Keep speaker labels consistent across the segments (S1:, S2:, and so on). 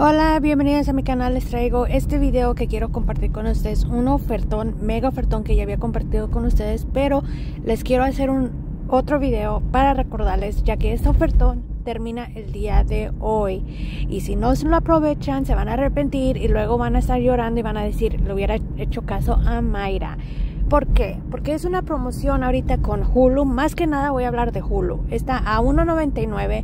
S1: Hola, bienvenidos a mi canal. Les traigo este video que quiero compartir con ustedes. Un ofertón, mega ofertón que ya había compartido con ustedes, pero les quiero hacer un otro video para recordarles, ya que este ofertón termina el día de hoy. Y si no se lo aprovechan, se van a arrepentir y luego van a estar llorando y van a decir, le hubiera hecho caso a Mayra. ¿Por qué? Porque es una promoción ahorita con Hulu. Más que nada voy a hablar de Hulu. Está a 1.99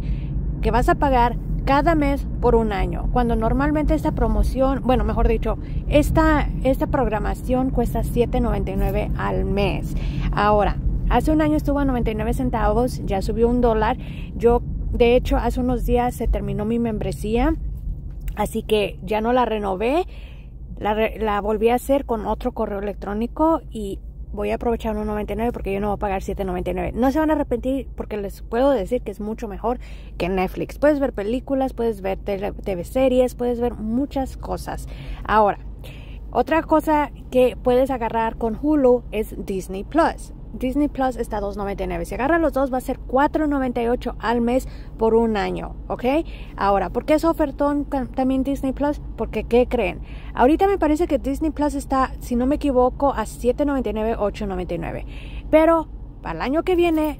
S1: que vas a pagar cada mes por un año, cuando normalmente esta promoción, bueno, mejor dicho, esta, esta programación cuesta $7.99 al mes. Ahora, hace un año estuvo a 99 centavos, ya subió un dólar. Yo, de hecho, hace unos días se terminó mi membresía, así que ya no la renové. La, la volví a hacer con otro correo electrónico y voy a aprovechar 1.99 porque yo no voy a pagar 7.99. No se van a arrepentir porque les puedo decir que es mucho mejor que Netflix. Puedes ver películas, puedes ver TV series, puedes ver muchas cosas. Ahora, otra cosa que puedes agarrar con Hulu es Disney Plus. Disney Plus está a $2.99. Si agarra los dos va a ser $4.98 al mes por un año, ¿ok? Ahora, ¿por qué es ofertón también Disney Plus? Porque, ¿qué creen? Ahorita me parece que Disney Plus está, si no me equivoco, a $7.99, $8.99. Pero para el año que viene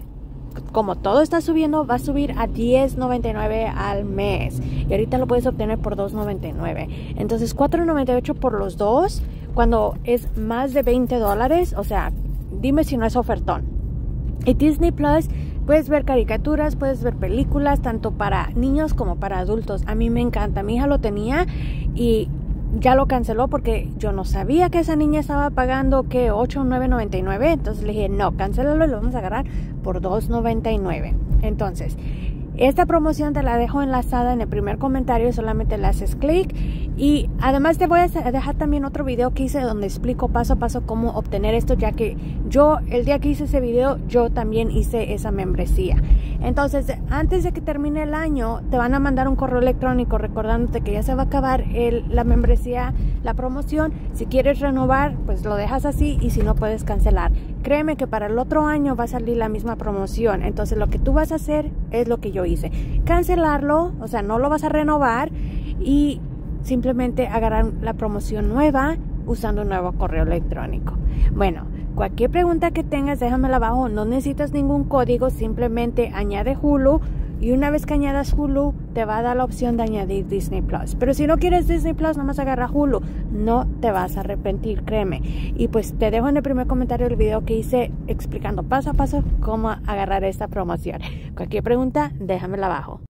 S1: como todo está subiendo, va a subir a $10.99 al mes. Y ahorita lo puedes obtener por $2.99. Entonces, $4.98 por los dos, cuando es más de 20 dólares, o sea, Dime si no es ofertón. Y Disney Plus puedes ver caricaturas, puedes ver películas, tanto para niños como para adultos. A mí me encanta. Mi hija lo tenía y ya lo canceló porque yo no sabía que esa niña estaba pagando que 8 o 9.99. Entonces le dije, no, cancélalo y lo vamos a agarrar por 2.99. Entonces, esta promoción te la dejo enlazada en el primer comentario, solamente le haces clic y además te voy a dejar también otro video que hice donde explico paso a paso cómo obtener esto, ya que yo el día que hice ese video yo también hice esa membresía. Entonces, antes de que termine el año, te van a mandar un correo electrónico recordándote que ya se va a acabar la membresía, la promoción. Si quieres renovar, pues lo dejas así y si no puedes cancelar. Créeme que para el otro año va a salir la misma promoción. Entonces, lo que tú vas a hacer es lo que yo hice. Cancelarlo, o sea, no lo vas a renovar y simplemente agarrar la promoción nueva usando un nuevo correo electrónico. Bueno, Cualquier pregunta que tengas, déjamela abajo. No necesitas ningún código, simplemente añade Hulu. Y una vez que añadas Hulu, te va a dar la opción de añadir Disney Plus. Pero si no quieres Disney Plus, nomás agarra Hulu. No te vas a arrepentir, créeme. Y pues te dejo en el primer comentario el video que hice explicando paso a paso cómo agarrar esta promoción. Cualquier pregunta, déjamela abajo.